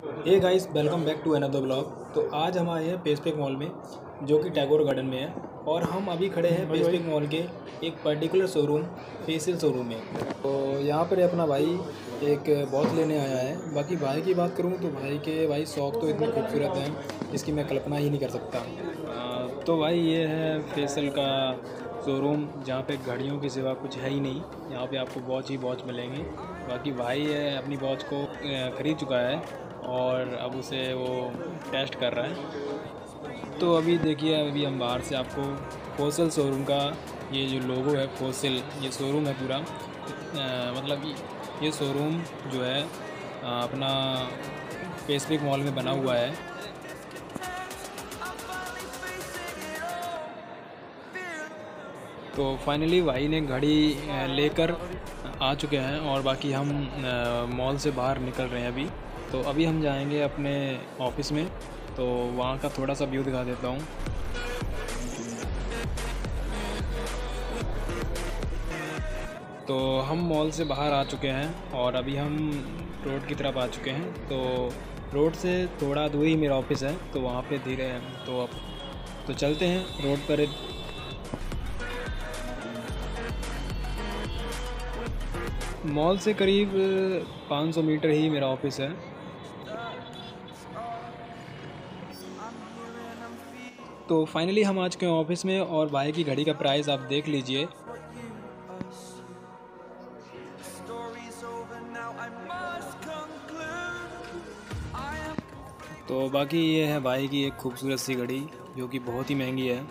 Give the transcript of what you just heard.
Hey guys welcome back to another blog तो आज हम आए हैं पेसपेक मॉल में जो कि टैगोर गार्डन में है। और हम अभी खड़े हैं पेसपेक मॉल के एक पर्टिकुलर शोरूम फेसियल शोरूम में। तो यहाँ पर अपना भाई एक बॉस लेने आया है। बाकी भाई की बात करूँ तो भाई के भाई शौक तो इतने खूबसूरत हैं इसकी मैं कल्पना ही नहीं कर सकता। तो भाई ये है फेसियल का शोरूम जहाँ पे घड़ियों के सिवा कुछ है ही नहीं। यहाँ पे आपको वॉच ही वॉच मिलेंगी। बाकी भाई है, अपनी वॉच को ख़रीद चुका है और अब उसे वो टेस्ट कर रहा है। तो अभी देखिए, अभी हम बाहर से आपको फोसल शोरूम का ये जो लोगो है फोसल ये शोरूम है पूरा। मतलब ये शोरूम जो है अपना पेसिफिक मॉल में बना हुआ है। तो फाइनली भाई ने घड़ी लेकर आ चुके हैं और बाकी हम मॉल से बाहर निकल रहे हैं अभी। तो अभी हम जाएँगे अपने ऑफ़िस में। तो वहाँ का थोड़ा सा व्यू दिखा देता हूँ। तो हम मॉल से बाहर आ चुके हैं और अभी हम रोड की तरफ़ आ चुके हैं। तो रोड से थोड़ा दूर ही मेरा ऑफ़िस है तो वहाँ पे धीरे तो अब तो चलते हैं रोड पर। मॉल से करीब 500 मीटर ही मेरा ऑफ़िस है। तो फाइनली हम आज के ऑफ़िस में और भाई की घड़ी का प्राइस आप देख लीजिए। तो बाकी ये है भाई की एक खूबसूरत सी घड़ी, जो कि बहुत ही महँगी है।